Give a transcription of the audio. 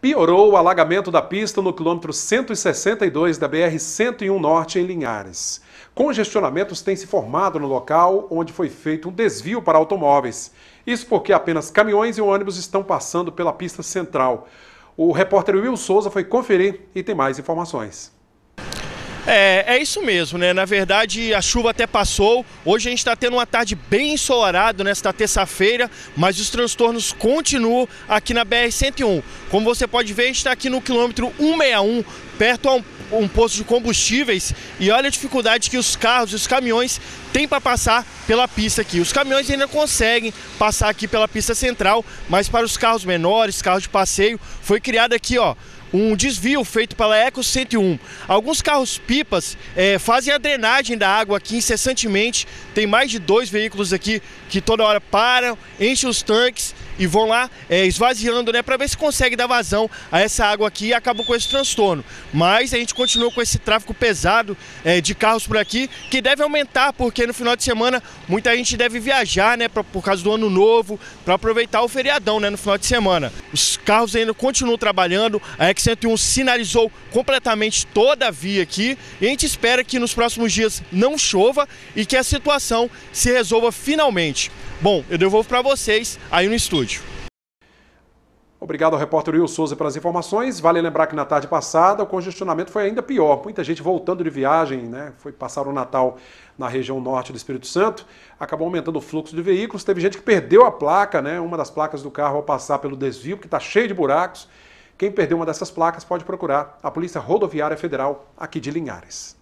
Piorou o alagamento da pista no quilômetro 162 da BR-101 Norte, em Linhares. Congestionamentos têm se formado no local onde foi feito um desvio para automóveis. Isso porque apenas caminhões e ônibus estão passando pela pista central. O repórter Will Souza foi conferir e tem mais informações. É, é isso mesmo, né? Na verdade, a chuva até passou. Hoje a gente está tendo uma tarde bem ensolarada nesta terça-feira, mas os transtornos continuam aqui na BR-101. Como você pode ver, a gente está aqui no quilômetro 161, perto a um, um posto de combustíveis, e olha a dificuldade que os carros e os caminhões têm para passar pela pista aqui. Os caminhões ainda conseguem passar aqui pela pista central, mas para os carros menores, carros de passeio, foi criado aqui, ó um desvio feito pela Eco 101. Alguns carros pipas é, fazem a drenagem da água aqui incessantemente. Tem mais de dois veículos aqui que toda hora param, enchem os tanques e vão lá é, esvaziando, né, para ver se consegue dar vazão a essa água aqui e acabam com esse transtorno. Mas a gente continua com esse tráfego pesado é, de carros por aqui, que deve aumentar, porque no final de semana muita gente deve viajar, né, pra, por causa do ano novo, para aproveitar o feriadão, né, no final de semana. Os carros ainda continuam trabalhando, a X101 sinalizou completamente toda a via aqui e a gente espera que nos próximos dias não chova e que a situação se resolva finalmente. Bom, eu devolvo para vocês aí no estúdio. Obrigado ao repórter Will Souza pelas informações. Vale lembrar que na tarde passada o congestionamento foi ainda pior. Muita gente voltando de viagem, né? Foi passar o Natal na região norte do Espírito Santo, acabou aumentando o fluxo de veículos. Teve gente que perdeu a placa, né? Uma das placas do carro ao passar pelo desvio, que está cheio de buracos. Quem perdeu uma dessas placas pode procurar a Polícia Rodoviária Federal aqui de Linhares.